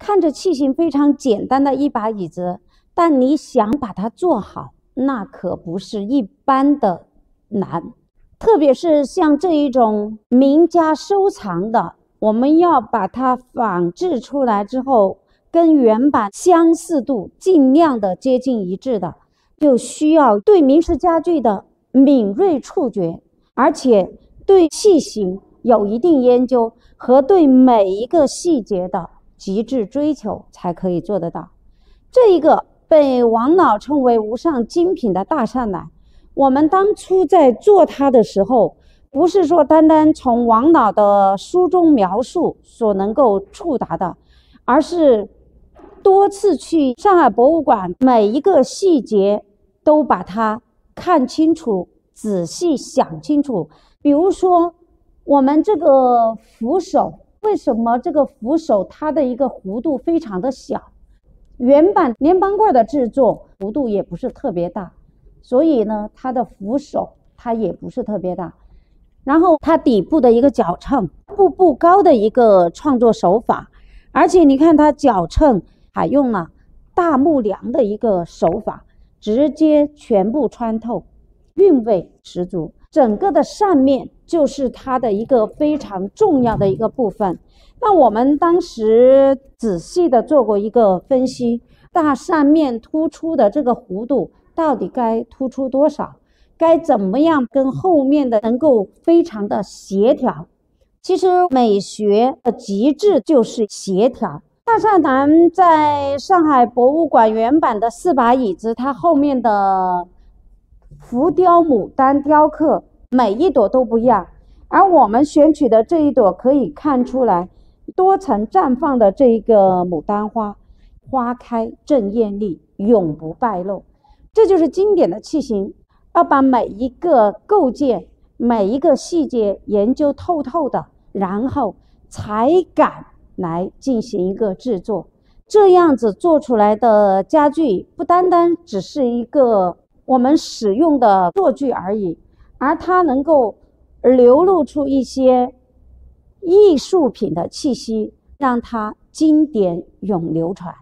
看着器型非常简单的一把椅子，但你想把它做好，那可不是一般的难。特别是像这一种名家收藏的，我们要把它仿制出来之后，跟原版相似度尽量的接近一致的，就需要对名式家具的敏锐触觉，而且对器型有一定研究和对每一个细节的。极致追求才可以做得到。这一个被王老称为无上精品的大扇来，我们当初在做它的时候，不是说单单从王老的书中描述所能够触达的，而是多次去上海博物馆，每一个细节都把它看清楚、仔细想清楚。比如说，我们这个扶手。为什么这个扶手它的一个弧度非常的小？原版连帮柜的制作弧度也不是特别大，所以呢，它的扶手它也不是特别大。然后它底部的一个脚秤，步步高的一个创作手法，而且你看它脚秤还用了大木梁的一个手法，直接全部穿透，韵味十足。整个的扇面就是它的一个非常重要的一个部分。那我们当时仔细的做过一个分析，大扇面突出的这个弧度到底该突出多少？该怎么样跟后面的能够非常的协调？其实美学的极致就是协调。大扇南在上海博物馆原版的四把椅子，它后面的。浮雕牡丹雕刻，每一朵都不一样，而我们选取的这一朵可以看出来，多层绽放的这一个牡丹花，花开正艳丽，永不败露。这就是经典的器型，要把每一个构件、每一个细节研究透透的，然后才敢来进行一个制作。这样子做出来的家具，不单单只是一个。我们使用的作具而已，而它能够流露出一些艺术品的气息，让它经典永流传。